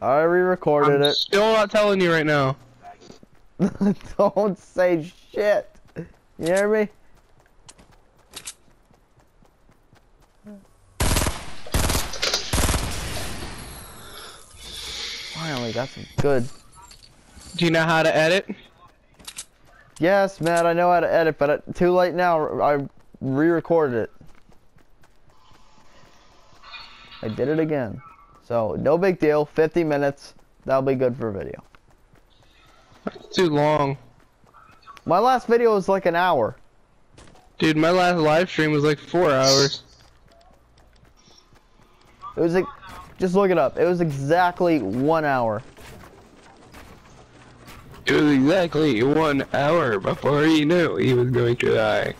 I re-recorded it. still not telling you right now. Don't say shit. You hear me? Finally got some good. Do you know how to edit? Yes, Matt, I know how to edit, but it, too late now. I re-recorded it. I did it again. So, no big deal. 50 minutes. That'll be good for a video. It's too long. My last video was like an hour. Dude, my last live stream was like four hours. It was like, just look it up. It was exactly one hour. It was exactly one hour before he knew he was going to die.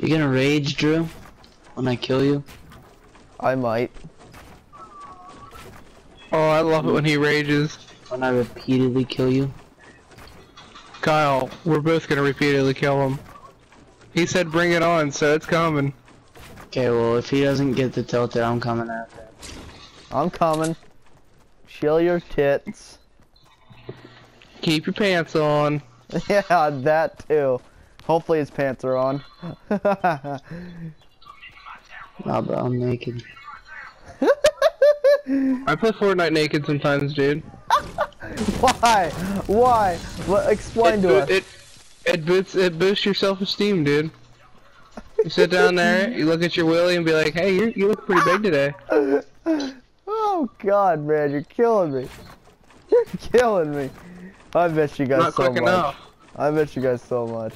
You gonna rage, Drew? When I kill you? I might. Oh, I love it when he rages. When I repeatedly kill you? Kyle, we're both gonna repeatedly kill him. He said bring it on, so it's coming. Okay, well, if he doesn't get the tilted, I'm coming after. I'm coming. Chill your tits. Keep your pants on. yeah, that too. Hopefully his pants are on. Nah, bro, I'm naked. I play Fortnite naked sometimes, dude. Why? Why? What, explain it, to bo- us. it it boosts it boosts your self-esteem, dude. You sit down there, you look at your willy, and be like, "Hey, you you look pretty big today." oh God, man, you're killing me. You're killing me. I miss you guys Not so quick much. enough. I miss you guys so much.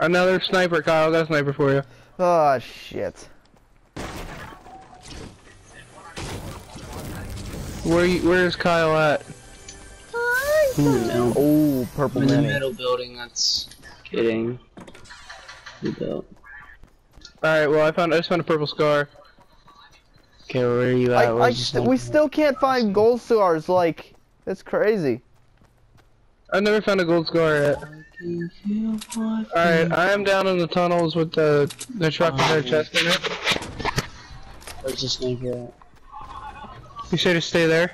Another sniper, Kyle. Got a sniper for you. Oh shit. Where you, where's Kyle at? In the middle. Oh, I'm purple in the middle building, that's kidding. All right. Well, I found I just found a purple scar. Okay, where are you at? I, I st we still can't find gold stars. Like, that's crazy. I never found a gold scar yet. All right, I am down in the tunnels with the the truck with their um, chest in it. Where's the sniper at? You should to stay there.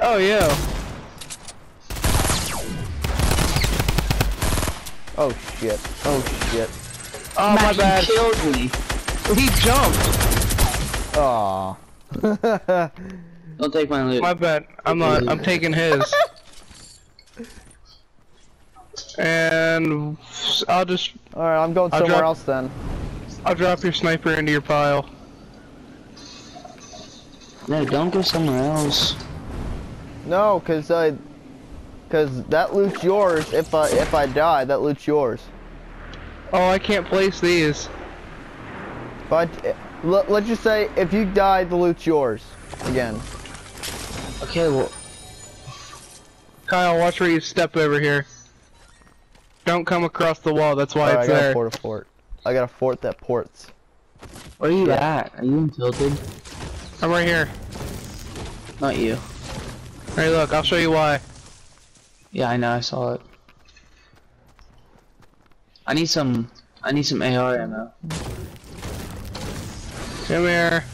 Oh yeah. Oh shit. Oh shit. Oh my Matt, bad. You killed me. He jumped. Aw. Don't take my loot. My bad. I'm not. I'm taking his. And I'll just Alright, I'm going I'll somewhere drop- else then. I'll drop your sniper into your pile. No, don't go somewhere else. No, cause I, cause that loot's yours. If I if I die, that loot's yours. Oh, I can't place these. But let, let's just say if you die, the loot's yours again. Okay, well, Kyle, watch where you step over here. Don't come across the wall. That's why Alright, I it's got a there. port a fort. I got a fort that ports. where are you Yeah. at? Are you in tilted? I'm right here. Not you. Hey, look. I'll show you why. Yeah, I know, I saw it. I need some, I need some AR ammo. Come here.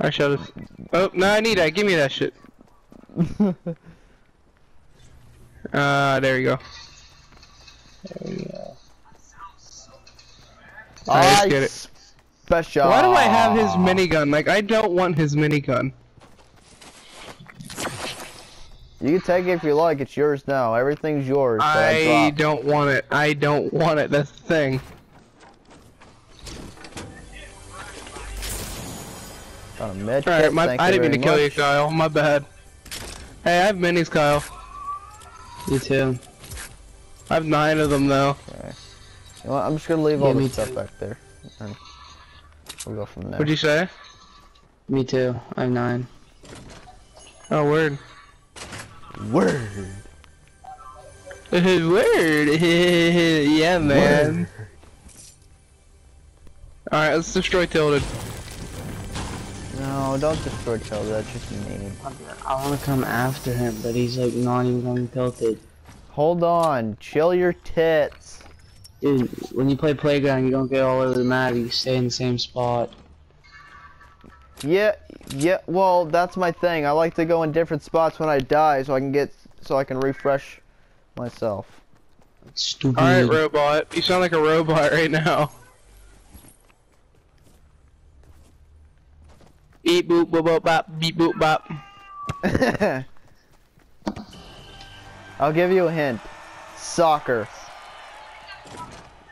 I showed us. Oh no, I need that. Give me that shit. Uh, there you go. Alright, let's get it. Special. Why do I have his minigun? Like, I don't want his minigun. You can take it if you like. It's yours now. Everything's yours. I, don't want it. I don't want it. That's the thing. Got a med Alright, kit, my thank I didn't mean to very kill you, much. Kyle. My bad. Hey, I have minis, Kyle. You too. I have nine of them though. You know what, I'm just gonna leave Yeah, all me this stuff too. back there. And we'll go from there. What'd you say? Me too. I have nine. Oh, word. Word. Word. yeah, man. Alright, let's destroy Tilted. No, don't destroy Tilted. That's just mean. I want to come after him, but he's like not even going tilted. Hold on. Chill your tits. Dude, when you play Playground, you don't get all over the map. You stay in the same spot. Yeah, yeah. Well, that's my thing. I like to go in different spots when I die, so I can get, so I can refresh myself. Stupid. Alright, robot. You sound like a robot right now. Beep boop boop boop bop beep boop bop. I'll give you a hint. Soccer.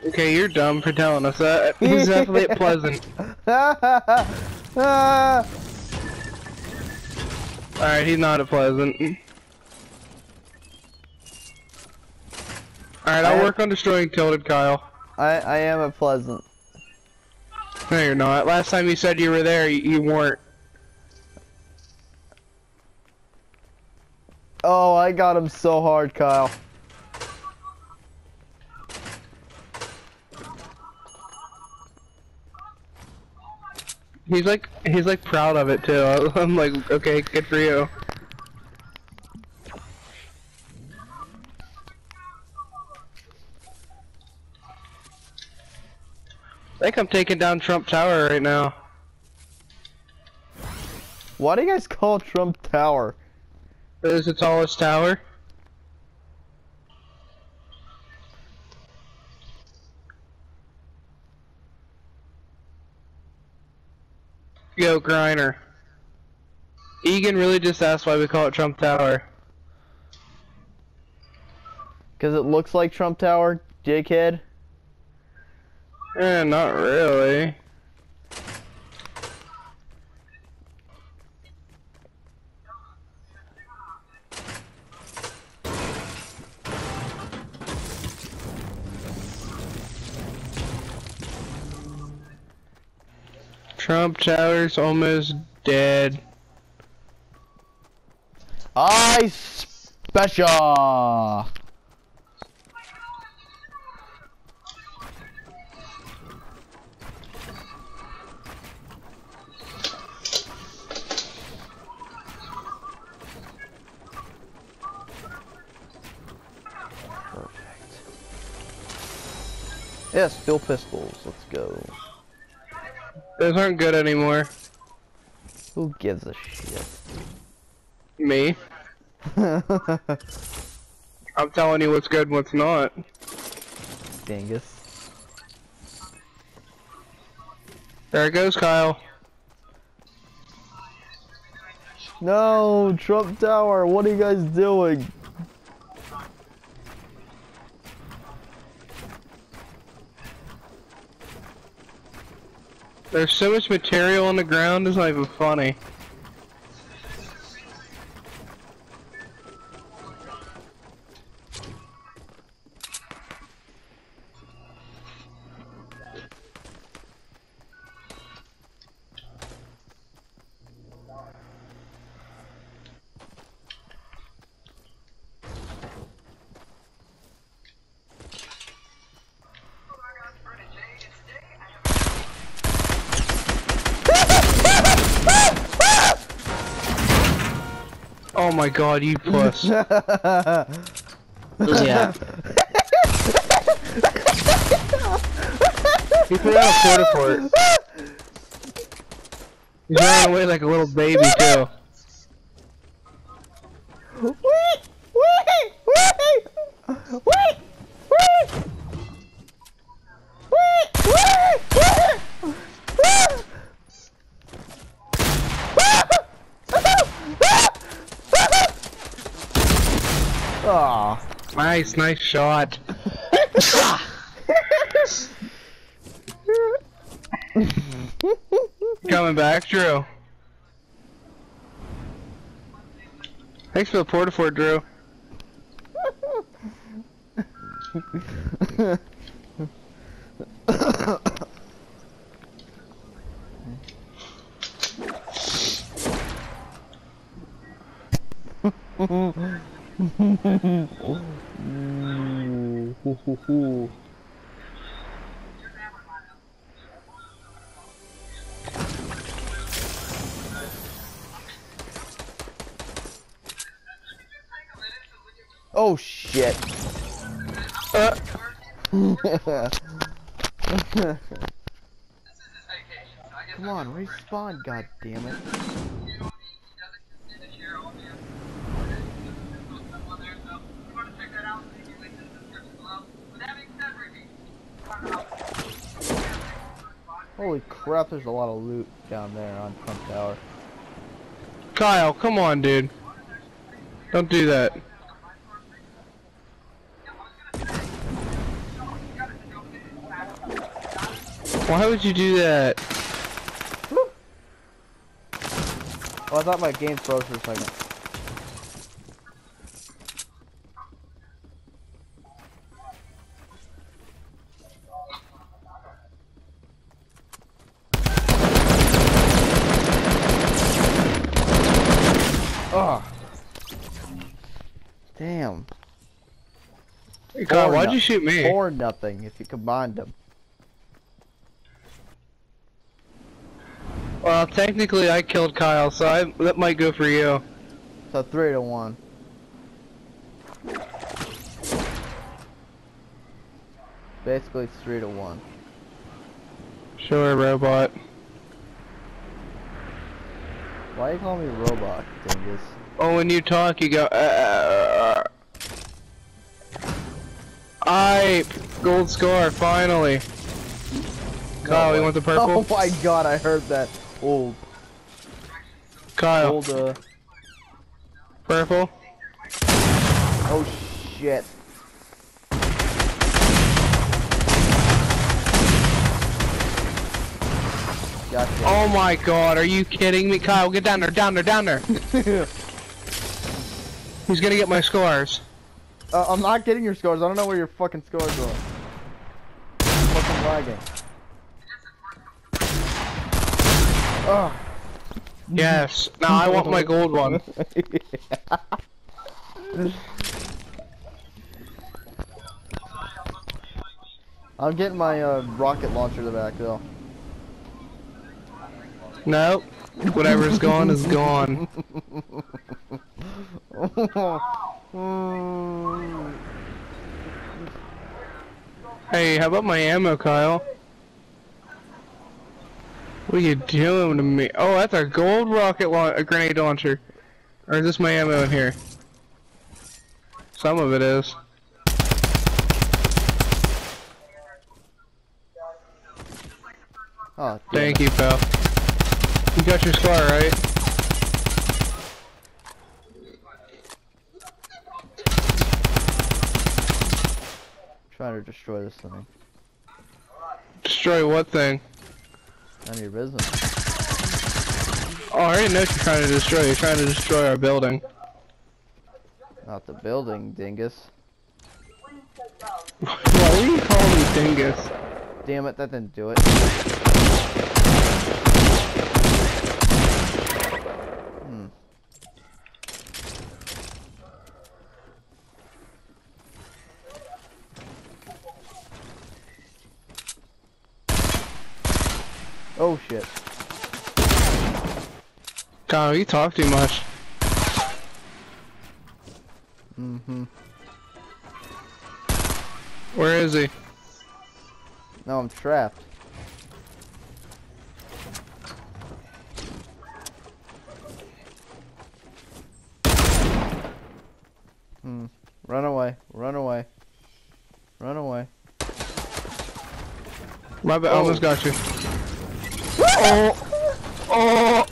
Okay, you're dumb for telling us that. He's definitely pleasant. Alright, he's not a pleasant. Alright, I'll I- work on destroying Tilted Kyle. I I am a pleasant. No, you're not. Last time you said you were there, you, you weren't. Oh, I got him so hard, Kyle. He's like, he's like proud of it too. I'm like, okay, good for you. I think I'm taking down Trump Tower right now. Why do you guys call Trump Tower? Is the tallest tower. Yo, Griner. Egan really just asked why we call it Trump Tower. Because it looks like Trump Tower, dickhead. Eh, not really. Trump Tower's almost dead. I special. Perfect. Yes, steel pistols. Let's go. Those aren't good anymore. Who gives a shit? Me. I'm telling you what's good and what's not. Dingus. There it goes, Kyle. No, Trump Tower, what are you guys doing? There's so much material on the ground, it's not even funny. Oh my god, you puss. Where's he put out a porta fort. He's running away like a little baby too. Wait! Wait! Wait! Wait! Wait! Wait! Wait! Wait! Aw. Nice, nice shot. Coming back, Drew. Thanks for the porta fort, Drew. Oh shit. Uh. Come on, respawn, god damn it. Holy crap, there's a lot of loot down there on Trump Tower. Kyle, come on, dude. Don't do that. Why would you do that? Oh, I thought my game froze for a second. Oh. Damn. Hey, Kyle, why'd no- you shoot me? Or nothing if you combined them. Well, technically I killed Kyle, so I, that might go for you. So three to one. Basically, it's three to one. Sure, robot. Why you call me robot, dingus? Oh, when you talk, you go. Uh, I gold score finally. Kyle, you want the purple? Oh my god, I heard that. Old, Kyle, old, uh, purple. oh shit. Gotcha. Oh my god, are you kidding me? Kyle, get down there, down there, down there. He's gonna get my scores. Uh, I'm not getting your scores. I don't know where your fucking scores are. I'm fucking lagging. Yes. Now I want my gold one. I'm getting my uh, rocket launcher the back though. Nope. Whatever's gone is gone. Mm. Hey, how about my ammo, Kyle? What are you doing to me? Oh, that's a gold rocket launch, a grenade launcher. Or is this my ammo in here? Some of it is. oh, Thank it. you, pal. You got your scar, right? Trying to destroy this thing. Destroy what thing? None of your business. Oh, I already know what you're trying to destroy. You're trying to destroy our building. Not the building, dingus. Why are you calling me dingus? Damn it, that didn't do it. Shit. Kyle, you talk too much. Mm-hmm. Where is he? No, I'm trapped. Hmm. Run away. Run away. Run away. My bad, Oh. almost got you. Oh! Oh!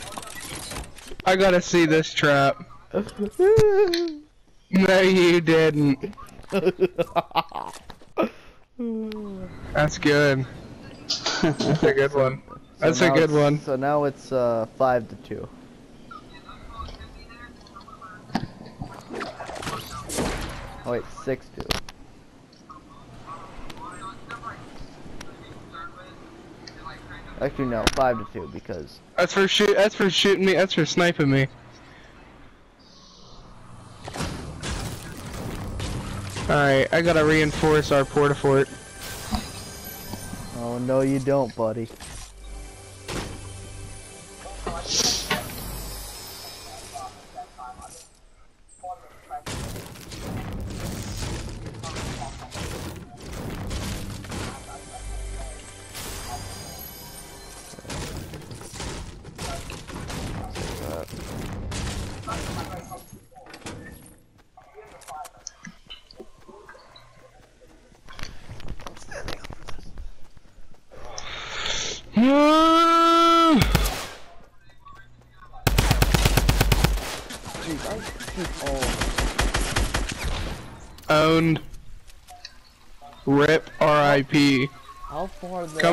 I gotta see this trap. No, you didn't. That's good. That's a good one. That's So a good one. So now it's uh five to two. Oh wait, six two. Actually no, five to two because That's for shoot. That's for shooting me. That's for sniping me. All right, I gotta reinforce our porta fort. oh no you don't, buddy.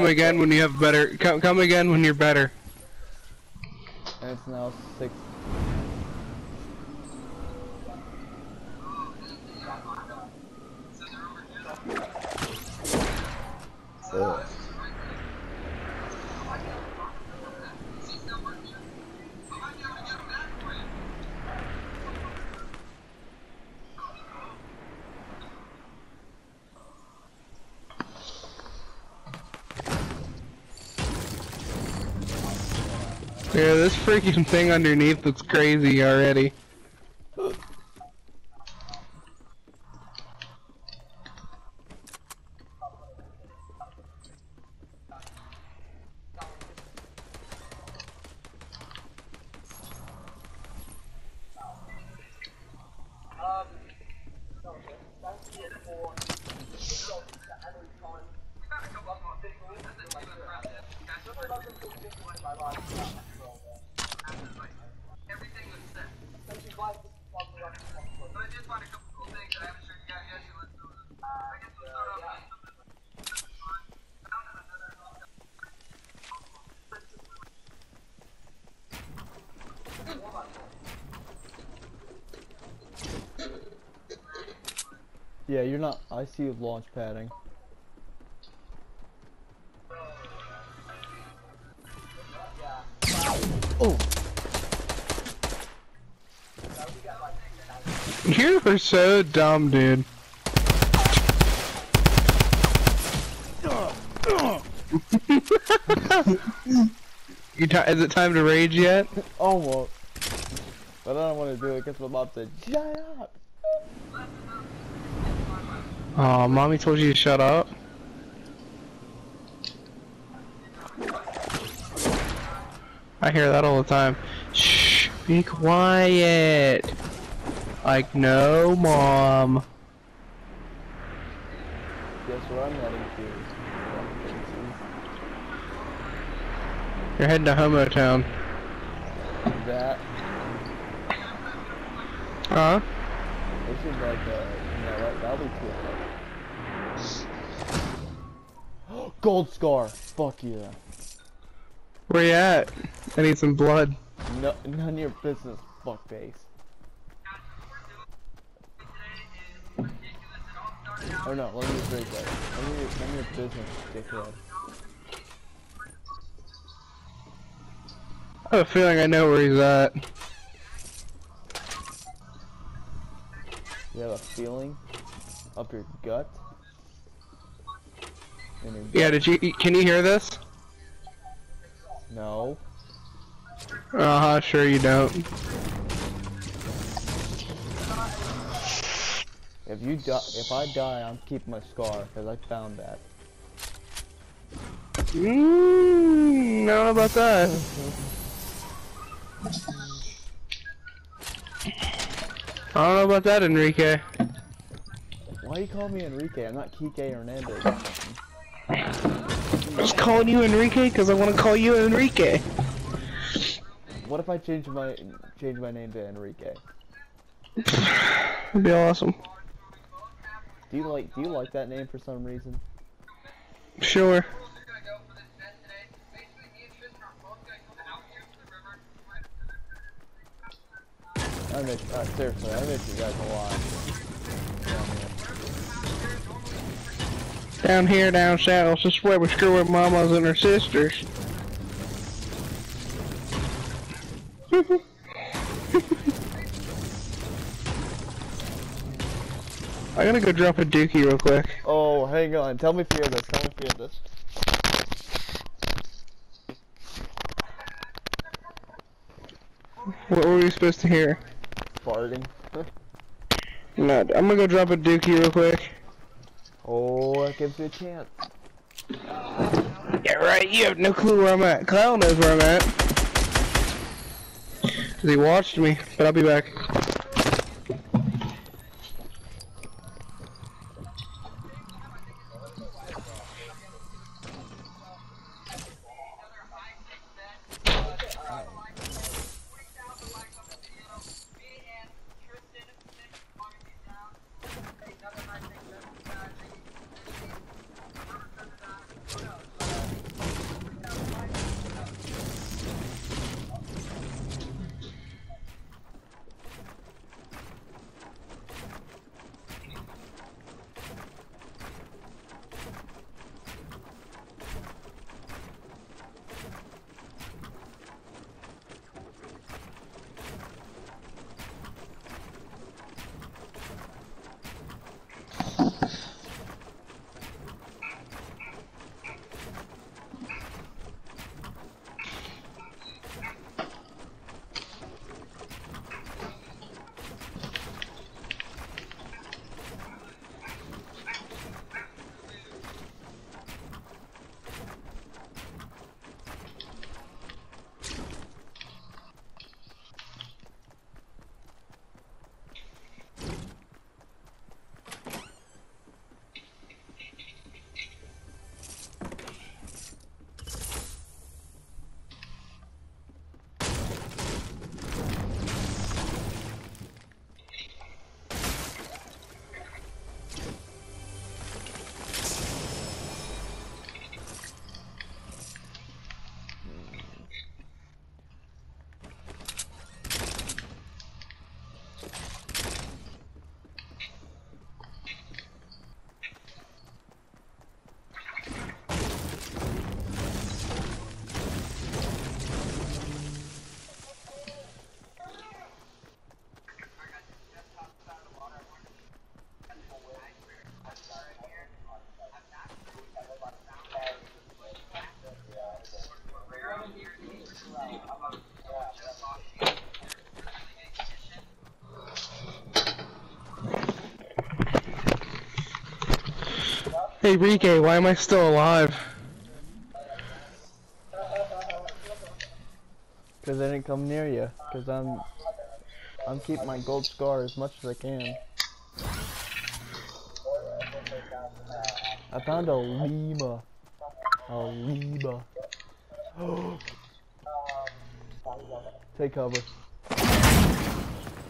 Again when you have better. Come, come again when you're better. And it's now six. Ugh. Yeah, this freaking thing underneath looks crazy already. Yeah, you're not. I see you launch padding. Oh, You are so dumb, dude. you ti is it time to rage yet? Oh, almost. But I don't want to do it because my mom said, "Shut up." Oh, mommy told you to shut up. I hear that all the time. Shh, be quiet. Like, no, mom. Guess where I'm heading to? You're heading to Homo Town. That Huh? they should like uh, you know that that'll be cool. Gold scar. Fuck yeah. Where you at? I need some blood. No, none of your business, fuckface. Or no, let me rephrase that. None of your, none of your business, dickhead. I have a feeling I know where he's at. You have a feeling up your gut. Yeah, did you, can you hear this? No. Uh-huh, sure you don't. If you die, if I die, I'm keeping my scar because I found that. Mmm, know about that. I don't know about that, Enrique. Why you call me Enrique? I'm not Kike Hernandez. I was calling you Enrique because I want to call you Enrique. What if I change my change my name to Enrique? That'd be awesome. Do you like do you like that name for some reason? Sure. I miss uh, seriously, I miss you guys a lot. Down here, down south, this is where we screw with mamas and her sisters. I gotta go drop a dookie real quick. Oh, hang on. Tell me if you hear this. Tell me if you hear this. What were we supposed to hear? Farting. No, I'm gonna go drop a dookie real quick. Oh, that gives you a chance. Yeah, right, you have no clue where I'm at. Kyle knows where I'm at. He watched me, but I'll be back. Hey, Rike, why am I still alive? Because I didn't come near you. Because I'm, I'm keeping my gold scar as much as I can. I found a llama. A llama. Take cover.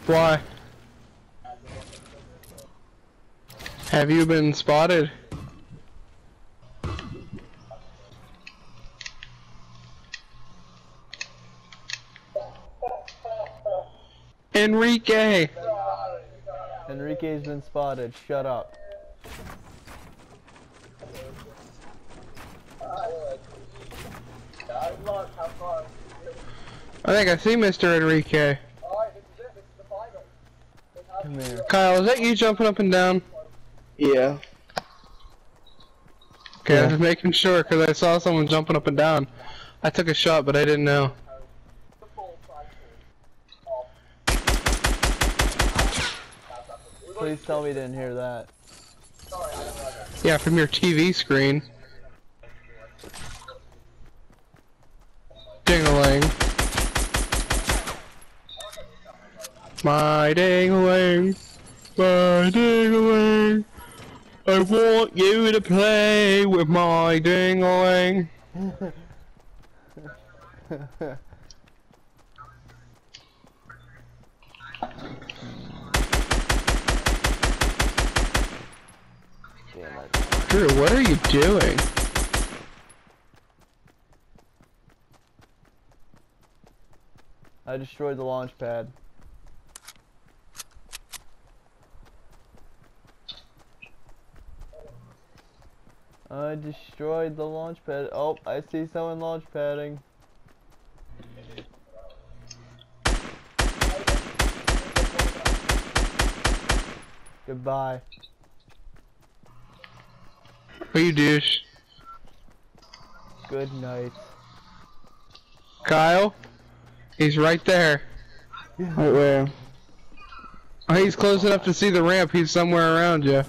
Why? Have you been spotted? Enrique! Enrique's been spotted. Shut up. I think I see Mr. Enrique. Come here. Kyle, is that you jumping up and down? Yeah. Okay, I Yeah. was just making sure because I saw someone jumping up and down. I took a shot, but I didn't know. Please tell me you didn't hear that. Yeah, from your TV screen. Ding-a-ling. My ding-a-ling. My ding-a-ling. I want you to play with my ding-a-ling. Damn it. Drew, what are you doing? I destroyed the launch pad. I destroyed the launch pad. Oh, I see someone launch padding. Goodbye. What you douche? Good night. Kyle? He's right there. Right where? Oh, he's close enough to see the ramp. He's somewhere around you.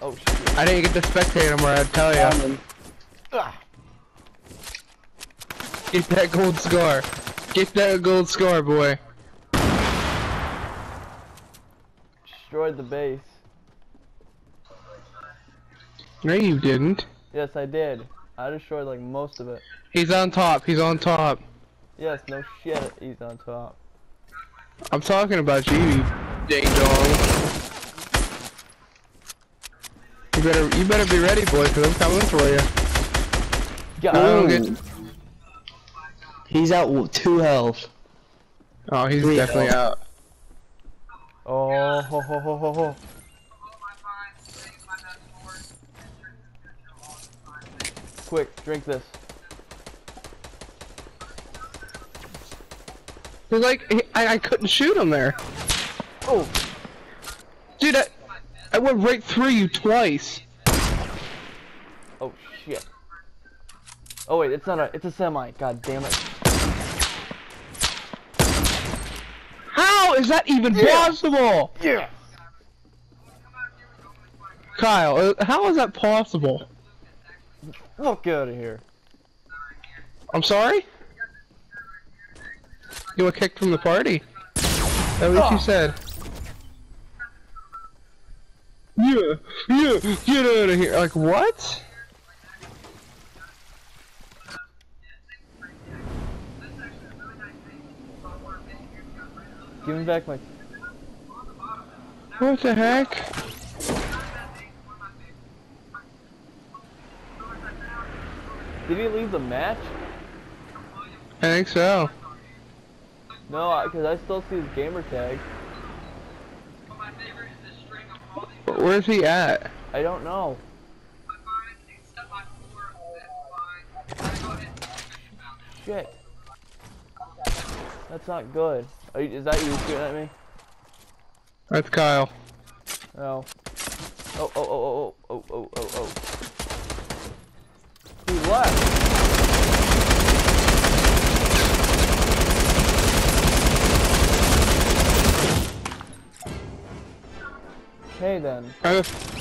Oh shit. I didn't get to spectate him, or I'd tell you. Found him. Get that gold scar. Get that gold scar, boy. destroyed the base. No, you didn't. Yes, I did. I destroyed like most of it. He's on top. He's on top. Yes, no shit. He's on top. I'm talking about you, you ding dong. You better, you better be ready, boy, because I'm coming for you. Got I him. don't get- He's out with two health. Oh, he's Three definitely health. out. Oh, ho, ho, ho, ho, ho. Quick, drink this. He's like, he, I, I couldn't shoot him there. Oh, Dude, I, I went right through you twice. oh shit. Oh wait, it's not a, it's a semi. God damn it. How is that even Yeah. possible? Yeah. Kyle, uh, how is that possible? Fuck out of here. I'm sorry? You were kicked from the party. At least you Oh. said. Yeah, yeah, get out of here. Like, what? Give me back my. What the heck? Did he leave the match? I think so. No, because I still see his gamer tag. Where's he at? I don't know. Shit. That's not good. Are you, is that you shooting at me? That's Kyle. Oh. Oh, oh, oh, oh, oh, oh, oh, oh. He left. Okay then. Have